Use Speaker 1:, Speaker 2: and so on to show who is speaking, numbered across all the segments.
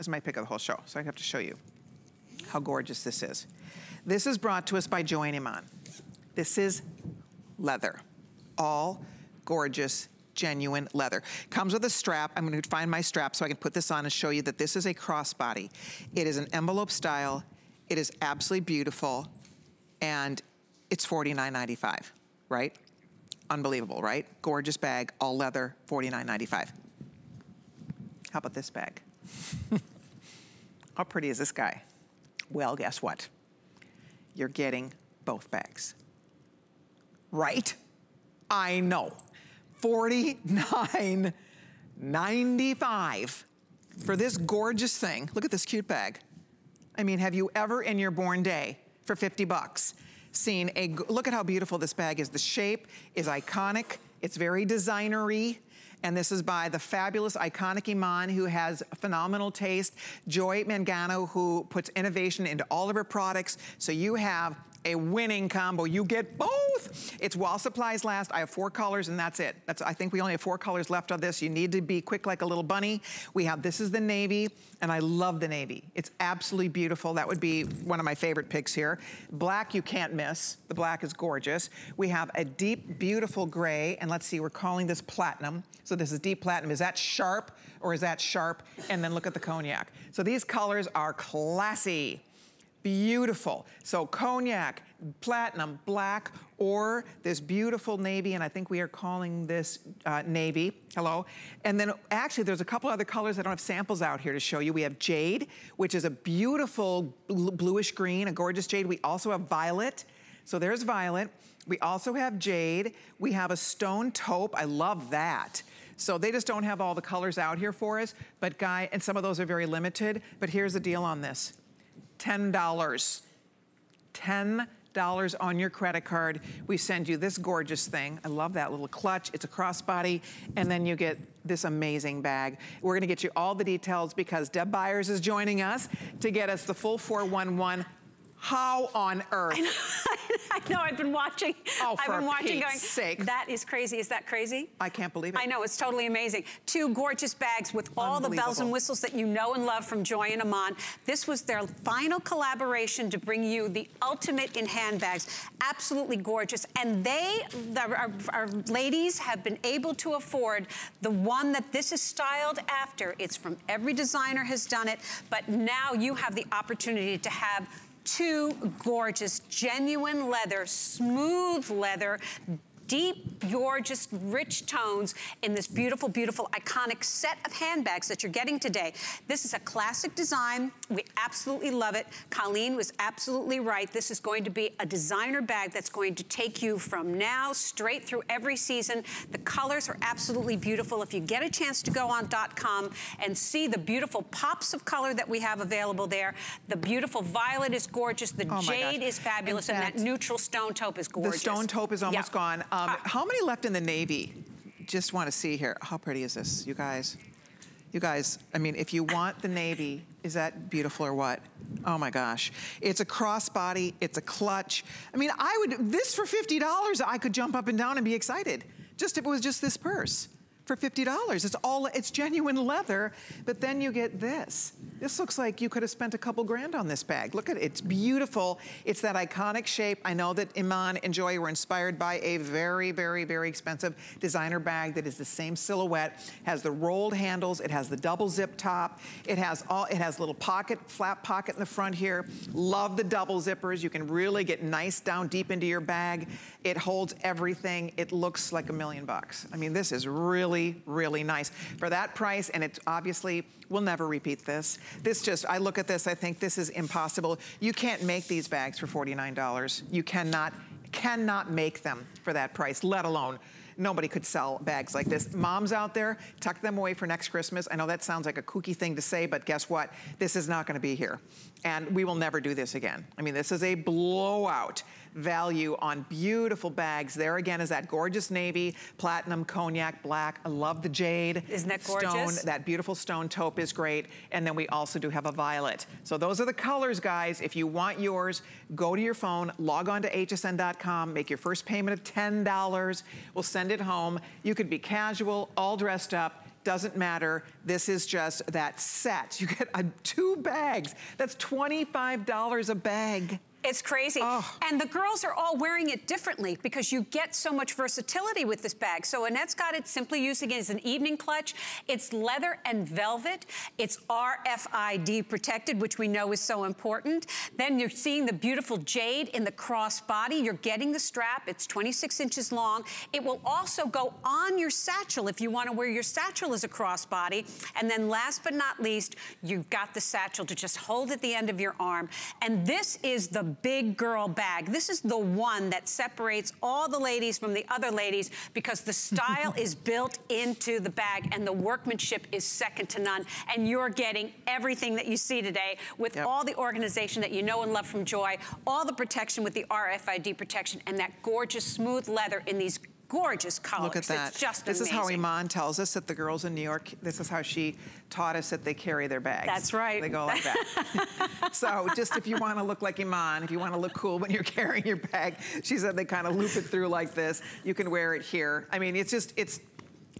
Speaker 1: This is my pick of the whole show, so I have to show you how gorgeous this is. This is brought to us by Joy and Iman. This is leather. All gorgeous genuine leather. Comes with a strap. I'm gonna find my strap so I can put this on and show you that this is a crossbody. It is an envelope style. It is absolutely beautiful. And it's $49.95, right? Unbelievable, right? Gorgeous bag, all leather, $49.95. How about this bag? How pretty is this guy? Well, guess what? You're getting both bags. Right? I know. $49.95 for this gorgeous thing. Look at this cute bag. I mean, have you ever in your born day for 50 bucks seen a, look at how beautiful this bag is. The shape is iconic. It's very designery. And this is by the fabulous, iconic Iman, who has phenomenal taste. Joy Mangano, who puts innovation into all of her products. So you have a winning combo. You get both. It's while supplies last. I have four colors and that's it. That's I think we only have four colors left of this. You need to be quick like a little bunny. We have, this is the navy and I love the navy. It's absolutely beautiful. That would be one of my favorite picks here. Black you can't miss. The black is gorgeous. We have a deep, beautiful gray and let's see, we're calling this platinum. So this is deep platinum. Is that sharp or is that sharp? And then look at the cognac. So these colors are classy. Beautiful. So cognac, platinum, black, or this beautiful navy, and I think we are calling this uh, navy. Hello. And then actually there's a couple other colors I don't have samples out here to show you. We have jade, which is a beautiful bluish green, a gorgeous jade. We also have violet. So there's violet. We also have jade. We have a stone taupe. I love that. So they just don't have all the colors out here for us. But Guy, and some of those are very limited. But here's the deal on this. $10. $10 on your credit card. We send you this gorgeous thing. I love that little clutch. It's a crossbody. And then you get this amazing bag. We're gonna get you all the details because Deb Byers is joining us to get us the full 411 how on earth? I know,
Speaker 2: I know I've been watching.
Speaker 1: Oh,
Speaker 2: I've been watching going,
Speaker 1: sake.
Speaker 2: that is crazy. Is that crazy?
Speaker 1: I can't believe it.
Speaker 2: I know, it's totally amazing. Two gorgeous bags with all the bells and whistles that you know and love from Joy and Iman. This was their final collaboration to bring you the ultimate in handbags. Absolutely gorgeous. And they, the, our, our ladies, have been able to afford the one that this is styled after. It's from every designer has done it, but now you have the opportunity to have two gorgeous, genuine leather, smooth leather, deep, gorgeous, rich tones in this beautiful, beautiful, iconic set of handbags that you're getting today. This is a classic design. We absolutely love it. Colleen was absolutely right. This is going to be a designer bag that's going to take you from now straight through every season. The colors are absolutely beautiful. If you get a chance to go on .com and see the beautiful pops of color that we have available there, the beautiful violet is gorgeous. The
Speaker 1: oh
Speaker 2: jade is fabulous. Fact, and that neutral stone taupe is gorgeous.
Speaker 1: The stone taupe is almost gone. Um, um, how many left in the Navy? Just want to see here. How pretty is this, you guys? You guys, I mean, if you want the Navy, is that beautiful or what? Oh my gosh. It's a crossbody, it's a clutch. I mean, I would, this for $50, I could jump up and down and be excited. Just if it was just this purse for $50. It's all, it's genuine leather, but then you get this. This looks like you could have spent a couple grand on this bag. Look at it, it's beautiful. It's that iconic shape. I know that Iman and Joy were inspired by a very, very, very expensive designer bag that is the same silhouette, has the rolled handles, it has the double zip top, it has all, it has little pocket, flap pocket in the front here. Love the double zippers. You can really get nice down deep into your bag. It holds everything. It looks like a million bucks. I mean, this is really, really nice. For that price, and it obviously will never repeat this. This just, I look at this, I think this is impossible. You can't make these bags for $49. You cannot, cannot make them for that price, let alone nobody could sell bags like this. Moms out there, tuck them away for next Christmas. I know that sounds like a kooky thing to say, but guess what? This is not gonna be here. And we will never do this again. I mean, this is a blowout value on beautiful bags. There again is that gorgeous navy, platinum, cognac, black. I love the jade.
Speaker 2: Isn't that gorgeous?
Speaker 1: Stone, that beautiful stone taupe is great. And then we also do have a violet. So those are the colors, guys. If you want yours, go to your phone, log on to hsn.com, make your first payment of $10. We'll send it home. You could be casual, all dressed up, doesn't matter. This is just that set. You get a, two bags. That's $25 a bag.
Speaker 2: It's crazy. Oh. And the girls are all wearing it differently because you get so much versatility with this bag. So Annette's got it simply using it as an evening clutch. It's leather and velvet. It's RFID protected, which we know is so important. Then you're seeing the beautiful jade in the crossbody. You're getting the strap. It's 26 inches long. It will also go on your satchel if you want to wear your satchel as a crossbody. And then last but not least, you've got the satchel to just hold at the end of your arm. And this is the big girl bag. This is the one that separates all the ladies from the other ladies because the style is built into the bag and the workmanship is second to none. And you're getting everything that you see today with yep. all the organization that you know and love from Joy, all the protection with the RFID protection and that gorgeous smooth leather in these gorgeous colors.
Speaker 1: Look at that.
Speaker 2: It's just
Speaker 1: This
Speaker 2: amazing.
Speaker 1: is how Iman tells us that the girls in New York, this is how she taught us that they carry their bags.
Speaker 2: That's right.
Speaker 1: They go like that. so just if you want to look like Iman, if you want to look cool when you're carrying your bag, she said they kind of loop it through like this. You can wear it here. I mean, it's just, it's,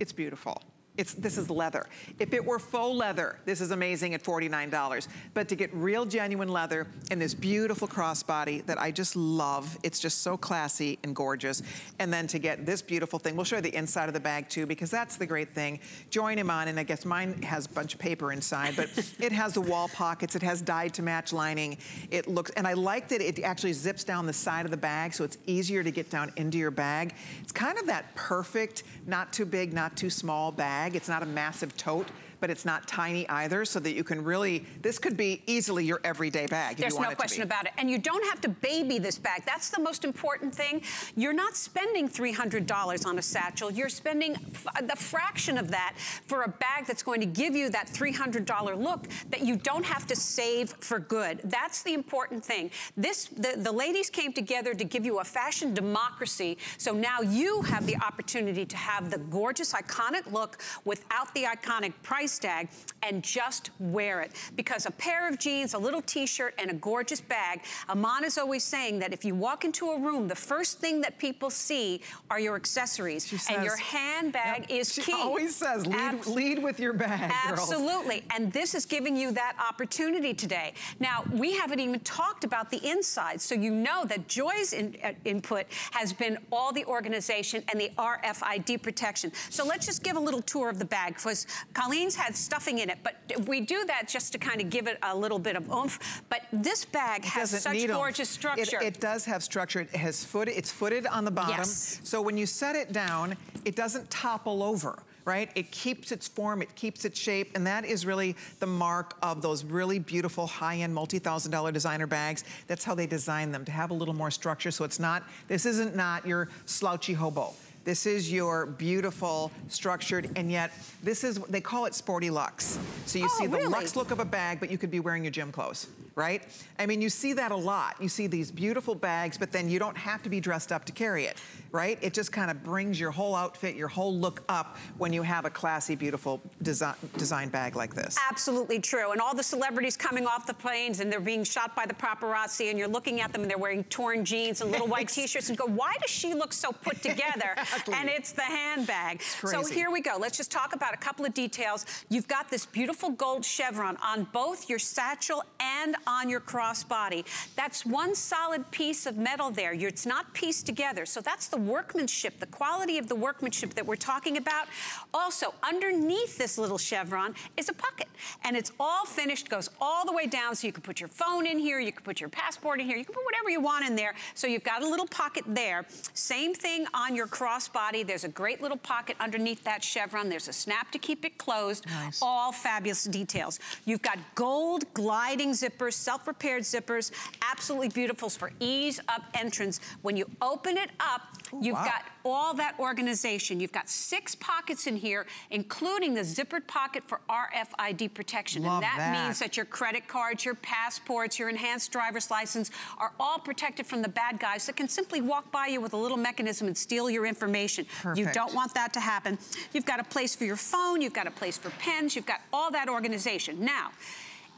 Speaker 1: it's beautiful. It's, this is leather. If it were faux leather, this is amazing at $49. But to get real genuine leather in this beautiful crossbody that I just love, it's just so classy and gorgeous. And then to get this beautiful thing, we'll show you the inside of the bag too, because that's the great thing. Join him on, and I guess mine has a bunch of paper inside, but it has the wall pockets, it has dyed to match lining. It looks, and I like that it actually zips down the side of the bag, so it's easier to get down into your bag. It's kind of that perfect, not too big, not too small bag bag. It's not a massive tote but it's not tiny either so that you can really, this could be easily your everyday bag
Speaker 2: There's no question about it. And you don't have to baby this bag. That's the most important thing. You're not spending $300 on a satchel. You're spending uh, the fraction of that for a bag that's going to give you that $300 look that you don't have to save for good. That's the important thing. This, the, the ladies came together to give you a fashion democracy. So now you have the opportunity to have the gorgeous, iconic look without the iconic price price tag and just wear it. Because a pair of jeans, a little t-shirt, and a gorgeous bag, Iman is always saying that if you walk into a room, the first thing that people see are your accessories.
Speaker 1: Says,
Speaker 2: and your handbag
Speaker 1: yep,
Speaker 2: is
Speaker 1: she
Speaker 2: key.
Speaker 1: She always says, lead, lead with your bag,
Speaker 2: Absolutely.
Speaker 1: Girls.
Speaker 2: And this is giving you that opportunity today. Now, we haven't even talked about the inside, so you know that Joy's in, uh, input has been all the organization and the RFID protection. So let's just give a little tour of the bag, because Colleen's had stuffing in it, but we do that just to kind of give it a little bit of oomph. But this bag has such gorgeous structure.
Speaker 1: It, it, does have structure. It has foot, it's footed on the bottom.
Speaker 2: Yes.
Speaker 1: So when you set it down, it doesn't topple over right? It keeps its form, it keeps its shape, and that is really the mark of those really beautiful high-end multi-thousand dollar designer bags. That's how they design them, to have a little more structure so it's not, this isn't not your slouchy hobo. This is your beautiful, structured, and yet this is, they call it sporty luxe. So you
Speaker 2: oh,
Speaker 1: see the
Speaker 2: really?
Speaker 1: luxe look of a bag, but you could be wearing your gym clothes, right? I mean, you see that a lot. You see these beautiful bags, but then you don't have to be dressed up to carry it, right? It just kind of brings your whole outfit, your whole look up when you have a classy, beautiful design, design bag like this.
Speaker 2: Absolutely true. And all the celebrities coming off the planes and they're being shot by the paparazzi and you're looking at them and they're wearing torn jeans and little white t-shirts and go, why does she look so put together? exactly. And it's the handbag. So here we go. Let's just talk about a couple of details. You've got this beautiful gold chevron on both your satchel and on your crossbody. That's one solid piece of metal there. It's not pieced together. So that's the workmanship, the quality of the workmanship that we're talking about. Also, underneath this little chevron is a pocket. And it's all finished, goes all the way down so you can put your phone in here, you can put your passport in here, you can put whatever you want in there. So you've got a little pocket there. Same thing on your crossbody. There's a great little pocket underneath that chevron. There's a snap to keep it closed.
Speaker 1: Nice.
Speaker 2: All fabulous details. You've got gold gliding zippers, self-repaired zippers, absolutely beautiful for ease up entrance. When you open it up, Ooh, you've wow. got all that organization. You've got six pockets in here, including the zippered pocket for RFID protection.
Speaker 1: Love
Speaker 2: and that,
Speaker 1: that,
Speaker 2: means that your credit cards, your passports, your enhanced driver's license are all protected from the bad guys that can simply walk by you with a little mechanism and steal your information.
Speaker 1: Perfect.
Speaker 2: You don't want that to happen. You've got a place for your phone, you've got a place for pens, you've got all that organization. Now,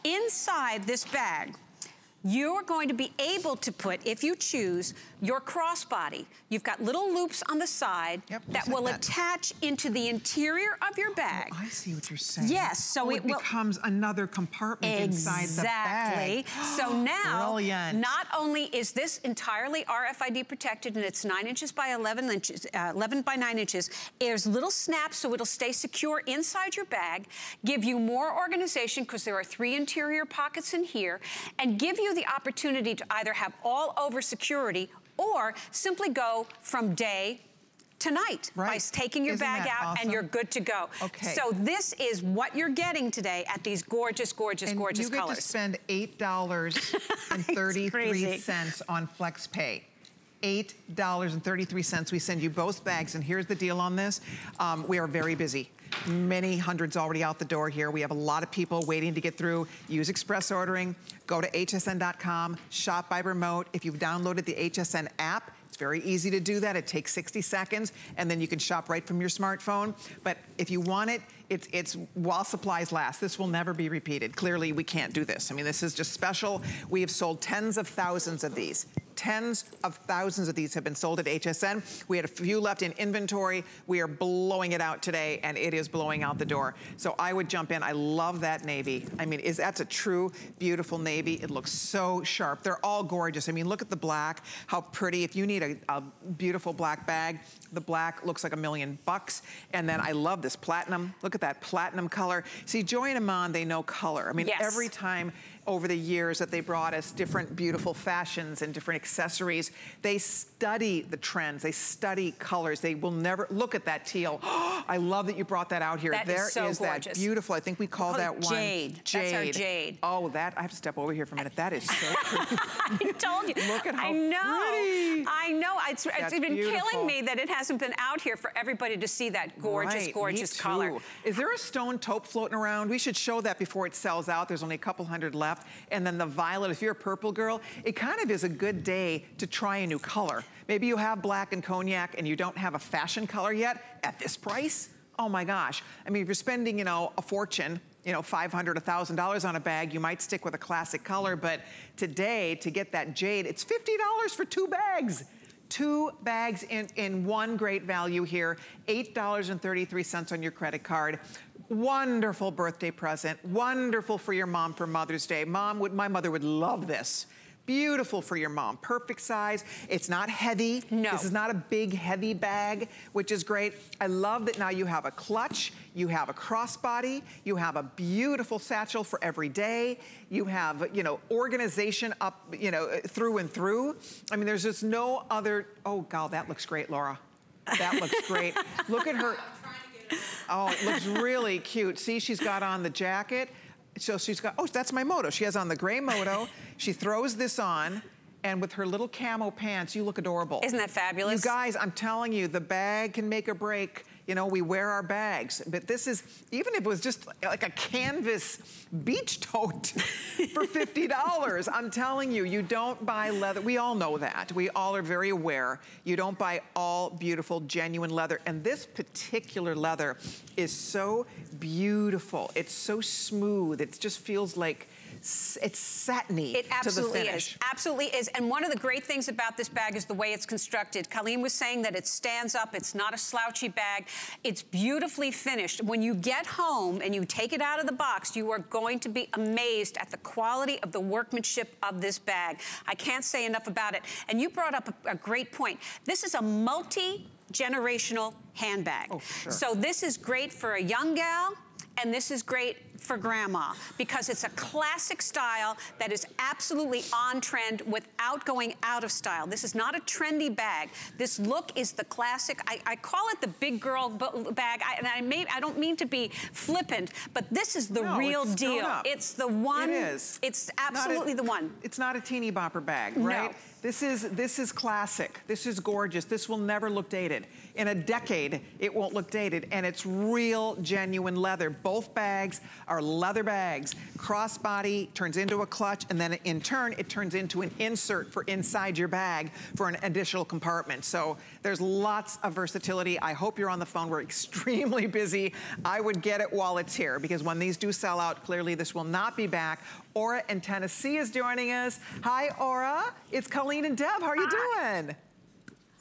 Speaker 2: inside this bag, you're going to be able to put, if you choose, your crossbody. You've got little loops on the side
Speaker 1: yep,
Speaker 2: that will that. attach into the interior of your bag.
Speaker 1: Oh, I see what you're saying.
Speaker 2: Yes, so
Speaker 1: oh,
Speaker 2: it,
Speaker 1: it becomes another compartment
Speaker 2: exactly.
Speaker 1: inside the bag.
Speaker 2: Exactly. So now,
Speaker 1: Brilliant.
Speaker 2: not only is this entirely RFID protected and it's nine inches by 11 inches, uh, 11 by nine inches, there's little snaps so it'll stay secure inside your bag, give you more organization because there are three interior pockets in here, and give you the opportunity to either have all over security or simply go from day tonight right. by taking your
Speaker 1: Isn't
Speaker 2: bag out
Speaker 1: awesome?
Speaker 2: and you're good to go.
Speaker 1: Okay.
Speaker 2: So this is what you're getting today at these gorgeous, gorgeous,
Speaker 1: and
Speaker 2: gorgeous
Speaker 1: colors.
Speaker 2: you
Speaker 1: get to spend $8.33 on FlexPay. $8.33. We send you both bags, and here's the deal on this. Um, we are very busy. Many hundreds already out the door here. We have a lot of people waiting to get through. Use express ordering. Go to hsn.com, shop by remote. If you've downloaded the HSN app, it's very easy to do that. It takes 60 seconds, and then you can shop right from your smartphone. But if you want it, it's, it's while supplies last. This will never be repeated. Clearly, we can't do this. I mean, this is just special. We have sold tens of thousands of these. Tens of thousands of these have been sold at HSN. We had a few left in inventory. We are blowing it out today, and it is blowing out the door. So I would jump in. I love that navy. I mean, is that's a true, beautiful navy. It looks so sharp. They're all gorgeous. I mean, look at the black, how pretty. If you need a, a beautiful black bag, the black looks like a million bucks. And then I love this platinum. Look at that platinum color. See, Joy and Iman, they know color. I mean,
Speaker 2: yes.
Speaker 1: every time over the years that they brought us different beautiful fashions and different accessories. They study the trends. They study colors. They will never look at that teal. I love that you brought that out here.
Speaker 2: That
Speaker 1: there
Speaker 2: is, so
Speaker 1: is
Speaker 2: gorgeous.
Speaker 1: that beautiful. I think we call,
Speaker 2: call
Speaker 1: that one
Speaker 2: jade.
Speaker 1: Jade.
Speaker 2: That's our jade.
Speaker 1: Oh, that I have to step over here for a minute. That is so pretty.
Speaker 2: I told you.
Speaker 1: Look at how
Speaker 2: I know.
Speaker 1: pretty.
Speaker 2: It's been
Speaker 1: beautiful.
Speaker 2: killing me that it hasn't been out here for everybody to see that gorgeous,
Speaker 1: right.
Speaker 2: gorgeous color.
Speaker 1: Is there a stone taupe floating around? We should show that before it sells out. There's only a couple hundred left. And then the violet, if you're a purple girl, it kind of is a good day to try a new color. Maybe you have black and cognac and you don't have a fashion color yet at this price. Oh my gosh. I mean, if you're spending, you know, a fortune, you know, $500, $1,000 on a bag, you might stick with a classic color, but today, to get that jade, it's $50 for two bags. Two bags in, in one great value here, $8.33 on your credit card. Wonderful birthday present, wonderful for your mom for Mother's Day. Mom would, my mother would love this. Beautiful for your mom, perfect size. It's not heavy.
Speaker 2: No.
Speaker 1: This is not a big, heavy bag, which is great. I love that now you have a clutch, you have a crossbody, you have a beautiful satchel for every day. You have, you know, organization up, you know, through and through. I mean, there's just no other, oh God, that looks great, Laura. That looks great. Look at her. Oh, it looks really cute. See, she's got on the jacket. So she's got, oh, that's my moto. She has on the gray moto. She throws this on and with her little camo pants, you look adorable.
Speaker 2: Isn't that fabulous?
Speaker 1: You guys, I'm telling you, the bag can make a break. You know, we wear our bags, but this is, even if it was just like a canvas beach tote for $50, I'm telling you, you don't buy leather. We all know that. We all are very aware. You don't buy all beautiful, genuine leather. And this particular leather is so beautiful. It's so smooth. It just feels like it's satiny
Speaker 2: It absolutely
Speaker 1: is.
Speaker 2: Absolutely is. And one of the great things about this bag is the way it's constructed. Colleen was saying that it stands up. It's not a slouchy bag. It's beautifully finished. When you get home and you take it out of the box, you are going to be amazed at the quality of the workmanship of this bag. I can't say enough about it. And you brought up a, a great point. This is a multi generational handbag.
Speaker 1: Oh, sure.
Speaker 2: So this is great for a young gal, and this is great for grandma because it's a classic style that is absolutely on trend without going out of style. This is not a trendy bag. This look is the classic. I, I call it the big girl bag, I, and I, may, I don't mean to be flippant, but this is the
Speaker 1: no,
Speaker 2: real
Speaker 1: it's
Speaker 2: deal. It's the one.
Speaker 1: It is.
Speaker 2: It's absolutely
Speaker 1: a,
Speaker 2: the one.
Speaker 1: It's not a teeny bopper bag, right?
Speaker 2: No.
Speaker 1: This is, this is classic. This is gorgeous. This will never look dated. In a decade, it won't look dated. And it's real, genuine leather. Both bags are are leather bags. Crossbody turns into a clutch, and then in turn, it turns into an insert for inside your bag for an additional compartment. So there's lots of versatility. I hope you're on the phone. We're extremely busy. I would get it while it's here because when these do sell out, clearly this will not be back. Aura in Tennessee is joining us. Hi, Aura. It's Colleen and Deb. How are you
Speaker 3: Hi.
Speaker 1: doing?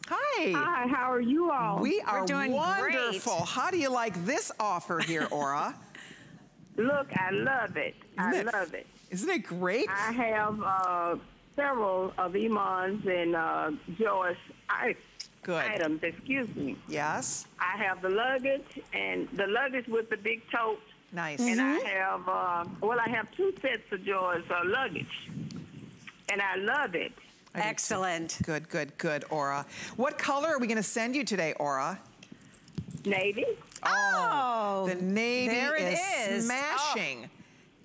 Speaker 1: Hi.
Speaker 3: Hi, how are you all?
Speaker 1: We are
Speaker 2: doing
Speaker 1: wonderful.
Speaker 2: great.
Speaker 1: How do you like this offer here, Aura?
Speaker 3: Look, I love it. I
Speaker 1: it-
Speaker 3: love it.
Speaker 1: Isn't it great?
Speaker 3: I have uh, several of Iman's and uh, Joy's I-
Speaker 1: Good.
Speaker 3: items. Excuse me.
Speaker 1: Yes.
Speaker 3: I have the luggage and the luggage with the big tote,
Speaker 1: Nice.
Speaker 3: and I have uh, well, I have two sets of Joy's uh, luggage, and I love it.
Speaker 1: I.
Speaker 2: Excellent.
Speaker 1: Good, good, good, Aura. What color are we going to send you today, Aura?
Speaker 3: Navy.
Speaker 2: Oh,
Speaker 1: the navy is,
Speaker 2: is.
Speaker 1: Oh, smashing.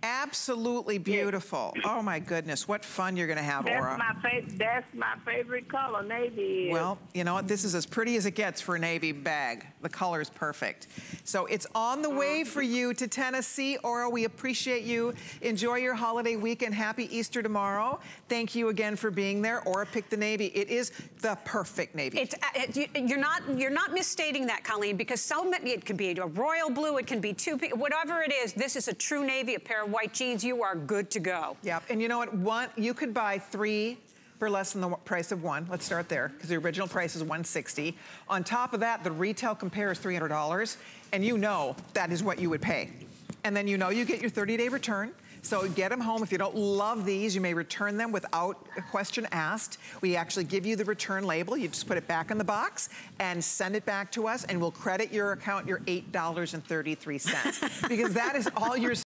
Speaker 1: Absolutely beautiful. Oh my goodness, what fun you're going to have,
Speaker 3: That's
Speaker 1: Aura.
Speaker 3: my. That's my favorite color. Navy. is.
Speaker 1: Well, you know what? This is as pretty as it gets for a navy bag. The color is perfect. So it's on the way for you to Tennessee. Aura, we appreciate you. Enjoy your holiday weekend. Happy Easter tomorrow. Thank you again for being there. Aura picked the navy. It is the perfect navy.
Speaker 2: It's, uh, it, you- you're not you're not misstating that, Colleen, because so many it could be a royal blue, it can be two, whatever it is. This is a true navy, a pair of white jeans. You are good to go.
Speaker 1: Yep, and you know what? One, you could buy three for less than the price of one. Let's start there, because the original price is 160. On top of that, the retail compare is $300, and you know that is what you would pay. And then you know you get your 30-day return. So get them home. If you don't love these, you may return them without a question asked. We actually give you the return label. You just put it back in the box and send it back to us, and we'll credit your account your $8.33. because that is all you're